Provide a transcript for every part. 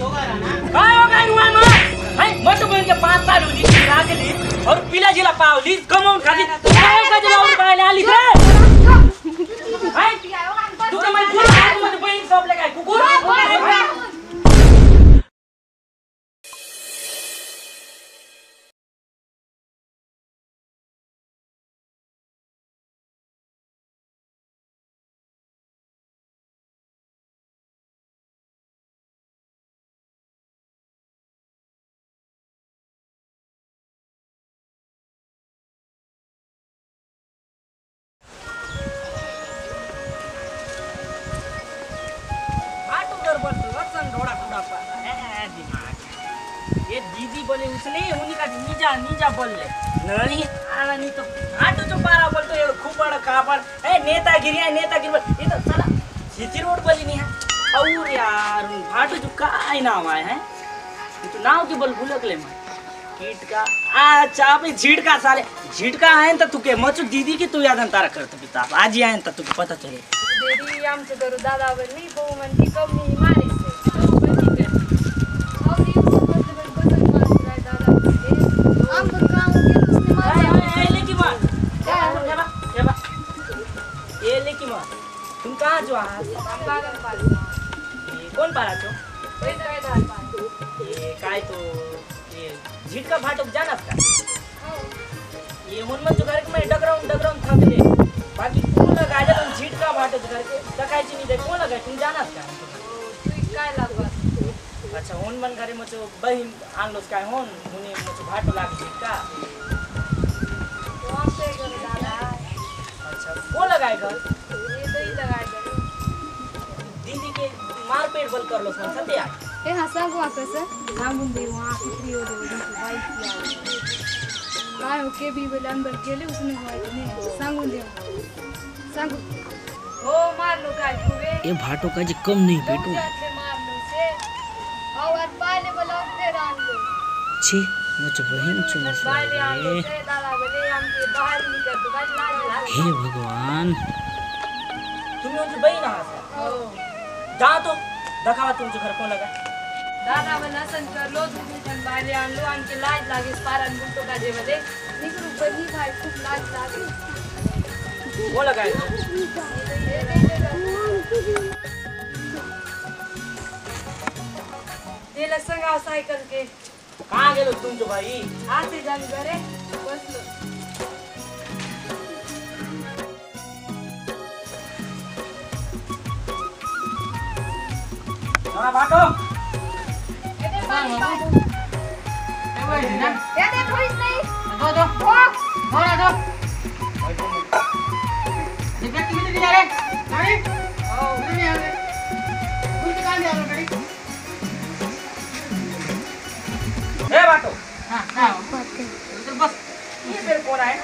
काय हो काय नुआय मा हाय मत बन पाच साल लागली और पिला जिला पावली कमावून खाली काय का जिला और पाहिले आली रे हाय तू काय मध्ये बहीण सोपले काय कुकुर। ये दीदी बोले उसने उन्हीं का नीजा नीजा बोल ले नहीं आला नहीं तो आटो जो पारा बोलतो ये खूप बड़ा कापर ए नेतागिरी है नेतागिरी बोल ये तो साला सिटी रोड बोली नहीं है और यार भाटो जो काय नाम आए हैं तो नाव के बोल भूलक ले मैं कीट का अच्छा आपे झीट का साले झीट का तर तू के दीदी की तू यादन तारा करतो पिता आजी आहे तर तुला पता चले देदी आमचं तर दादा बनली भाऊ म्हणती कमी मारायचे तुम कहाँ जो आहात हे कोण पाराचो हे काय तो ये हे झिटका फाटक जाणार का ये मन मत घर के मैं डगराउन डगराउन थक ले बाकी कोण लगायला पण झिटका फाटक घर के तकायची नाही दे कोण लगाय तुम्ही जाणार का काय लागला अच्छा होन मन घरे मचो बहीण आणलोच काय होन हुने मचो भाटो लाग झिटका अच्छा कोण लगाय घर दीदी के मार पेट बल कर लो मन सत्या हे हा सांगू हा कसं सांगून दे वहाँ कितनी हो रही बाईक काय हो। के भी बोले अंदर गेले उसने माहिती नाही सांगून दे सांगू। हो मारलो काय तुवे ये भाटो का जी कम नहीं बेटो तुझ्यातले मारलो से और पाले बोलावते रानलो छी मुझे बहन चुन तो हे भगवान। उनकी बहीण आहात हो। जा तो। दाखवा तुमचं घर कोण लगा दादा मला असं करलो तुम्ही बाले आणलो आमचे लाज लागे पारान बुलतो का जे मध्ये निकरू बनी भाई खूप लाज लागे। कोण लगाय तेला संगाव सायकल के कहाँ गेलो तुमचं बाई आते जाऊन घरे बसलो हा भाटो येते पाणी पाणी. येते थोडीच नाही हो. हे भाटो बस ये मेरे कोण आहे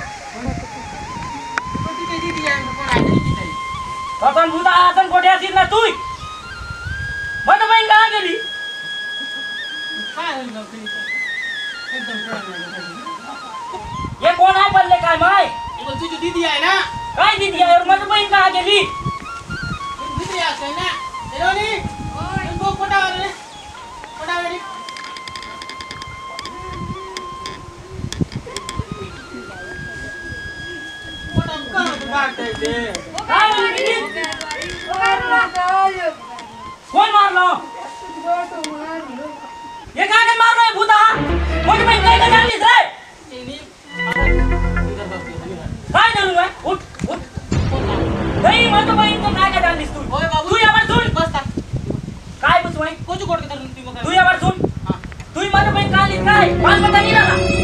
रतन भूता आसन कोठे असतील ना तू दीदी आहे ना? काय दिदी आहे और बहीण कहाँ गेली दीदी असते ना। इनको कोटा वाले कोटा वाले कोटा कहाँ तो बात है ये काय म्हणली कोण मारलो ये काय मारलोय भूता। माझी बहीण काय काय जाणलीस रे नाही माझी बहीण तो काय काय जाणलीस तू ओए बाबू तू यावर सुन बस ता काय बस वही कोच कोट के तर तू मग तू यावर सुन हाँ तू माझी बहीण का आलीस काय पाच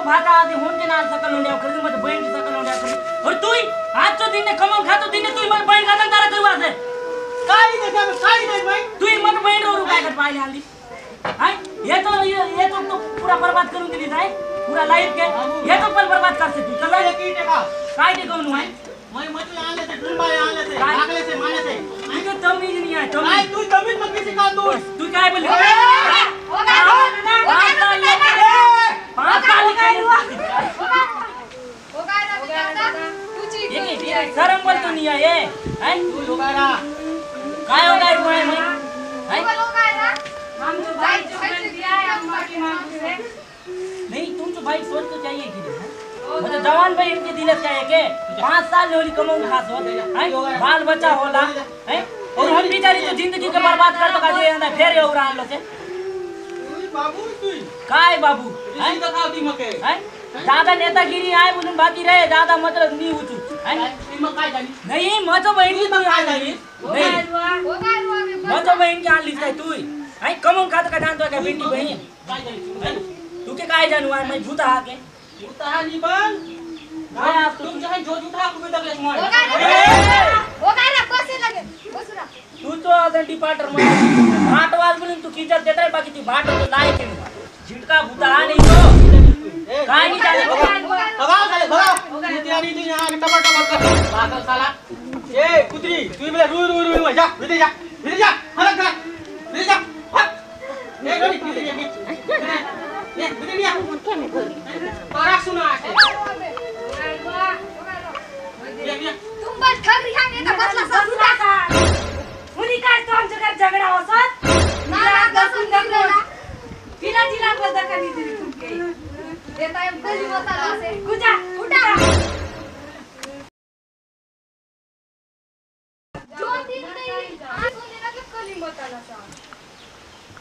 मत तिथलं भाता आधी होऊन के नाल सकल होण्या खरी मत बहीण की सकल होण्या खरी और तू आजचो दिन ने कमाऊन खातो दिन ने तू मन बहीण खातं तारा करू वासे काही नाही त्याला काही नाही बाई तू मन बहीण रो काय कर पाहिले आली हाय ये तो ये ये तो तू पूरा बर्बाद करून दिली जाय पूरा लाईफ के ये तो पल बर्बाद करते तू चल त्याला किती टाका काय ते कहून आहे मैं मछली आणले ते डुंबाळे आणले ते काय? लागले ते माने ते तू तो तमीज नहीं है तमीज तू ज़मीन मग किसी का तू तू काय बोल ए! पाच साल लेके- पाच ये की- ये नहीं है ये हैं? तू लोगारा काय हो काय रुपये में हैं? हम तो भाई जो कर दिया है हम माफ़ी मांगते हैं नहीं तुम तो भाई सोच तो चाहिए कि मतलब जवान भाई इनके दिल चाहिए के पाँच साल होली कमाऊं खास हो हैं? बाल बच्चा होला हैं? और हम बेचारी तो ज़िंदगी के बर्बाद कर तो का जे अंदर फेर ये उड़ा लो से तू बाबू तू काय बाबू हैं? का ती हैं? ज़्यादा नेतागिरी आए बोलून बाकी रहे। ज़्यादा मतलब नहीं उचू हैं? ती झाली? नहीं मजो बहन की तू नहीं। मजो बहन की आणलीस काय तू। हैं कमून खात का जानतो का बेटी बहीण। काय झाली? हैं? तू के काय जानू आहे मैं भूत हा के उठा नी पण तू तुम जहाँ जो उठा को बेटा के मार। तू तो आता डिपार्टर मध्ये भाट वाज बोलून तू किचर देताय बाकी ती भाट तो लाई के झिटका भूता हा नाही। तो काय नाही जाने भगाओ साले भगाओ। कुत्री आणि ती यहाँ टपर टपर कर पागल साला। ए कुत्री तू बोले रू रू रू जा विदे जा विदे जा हलक जा विदे जा हट ए रोनी विदे जा ए विदे जा। तोरा सुना आसे ये ये मुली काय तो आमच्या घरात झगडा होतात तिला तिला बद्दल कधी तरी तुमके कुजा उठा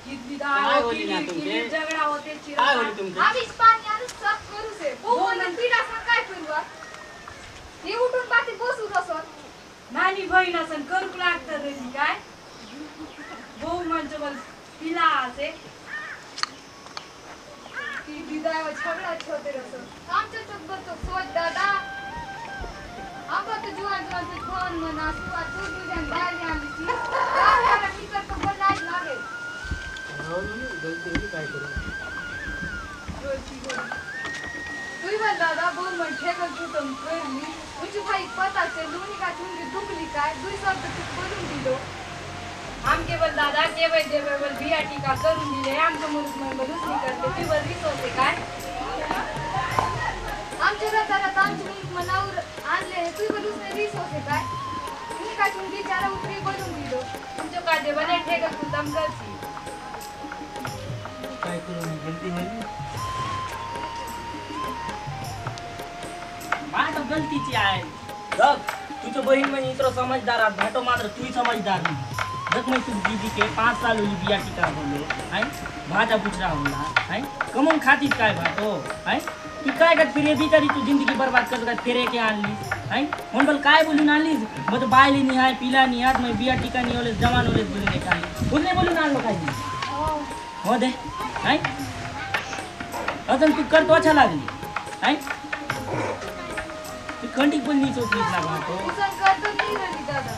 किती काय होली ना तुमचे? झगडा होते काय होली तुमचे उठून बाकी बसू बसत नानी बहीण असन करूक लागतं काय भाऊ म्हणजे तिला असे ती विदाय झगडा छोटे रसो आमच्या आमके बल दादा केवळ देवे बल बिया टीका करून दिले आमचं मग बलूच नाही करते ती बल रीत होते काय आमच्या घरात आमची मुलग मनावर आणले तू बोलूस नाही रीस होते काय तुम्ही काय तुम बिचारा उतरी बोलून दिलो तुमचं काय दे बने ठेका तू दम करची काय करू मी गलती होईल माझं गलतीची आहे. बघ तुझं बहीण म्हणजे इतर समजदार भेटो मात्र तू समजदार. नाही जग मैं तुझ दीदी के पाँच साल हुई बिया टिका बोलो है? भाजा बुचरा होला है? कमन खातीस काय भाटो है? ती काय का फिर बिचारी तू ज़िंदगी बर्बाद कर का फिरे के आणलीस है? म्हणून बोल काय बोलून आणलीस? मग बायली नाही आहे पिला नाही आज मग बिया टिका नाही ओलेस जवान होले बोलून काय? बोलणे बोलून आणलो काय हो दे, है? अजून तू करतो अच्छा लागली, है? तू कंटिक नीच होत नीच लागला तो उसन करतो नाही बोलली दादा.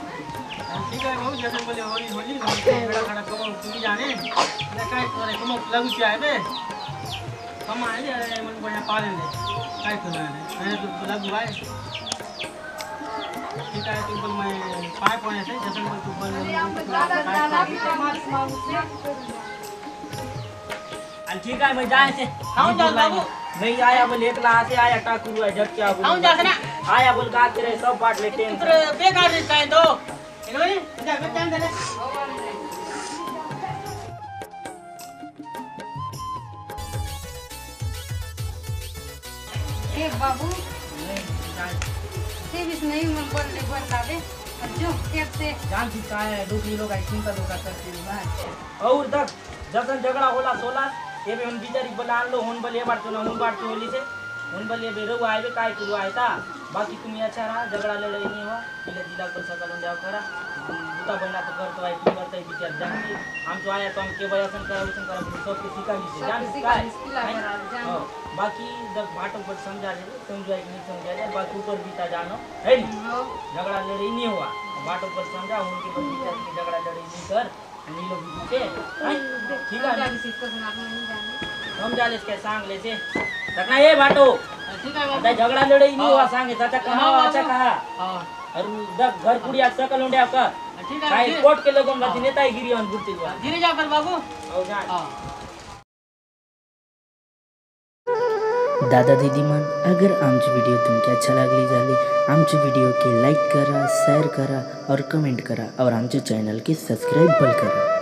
ठीक आहे भाऊ जसं बोले होली होली खडा खडा कमाऊ तुम्ही जाणे तुला काय करे कमाऊ लागूची आहे बे कमाय रे मन बढ्या पालेन काय करणार आहे तू तुला गुवाय ठीक आहे तू पण मैं पाय पण आहे जसं पण तू अरे काय नाही हाल ठीक है मैं जाए से खाऊं जा बाबू। नहीं आया बोल एक आते आया टाकू हुआ झटके आ खाऊं जा सना। आया बोल का तेरे सब बांट ले टेंशन कुत्र बेकार काय तो। दे हे बाबू ते बीच नाही मग बोलले बोलतावे जो तेच ते जानती काय डोकली लोक आहे चिंता लोक करते ना और तक जसन झगड़ा होला सोला ये भी उन बिचारी बोला आन लो हुन बल ये बात ना हुन बात होली से हुन बल ये बेरो आए काय करू आहे ता। बाकी तुम्ही अच्छा रहा झगड़ा लड़ाई नहीं हुआ पहले जिला पर सकल जाओ करा। बुता बना तो करतो आहे की करता है बिचार जानती हम तो आया तो हम के बयासन करा वसन करा सब के सिखा ली सबके काय ली, हैं? हाँ, बाकी जब बाटों पर समझा दे समझा कि नहीं समझा जाए बाकी ऊपर बीता जानो। है नहीं? झगड़ा लड़ाई नहीं हुआ। बाटों पर समझा उनके पर विचार की झगड़ा लड़ाई नहीं कर। आणि लोग दुखे ठीक आहे गाडी सीट करून आपण नाही जाणे समझा ले इसके सांग ले से। ये बाटो आता झगड़ा लड़ाई नहीं हुआ सांगे चाचा कहा हाँ, अच्छा कहा? हाँ। और दग घर कुड़िया सकल उंड्या का। ठीक है काय कोर्ट के लोगों का नेता ही गिरी जा कर बाबू दादा दीदी मन अगर आमची व्हिडिओ तुमची अच्छा लागली झाली आमची व्हिडिओ की लाईक करा शेअर करा और कमेंट करा और आमचे चॅनल के सबस्क्राईब पण करा।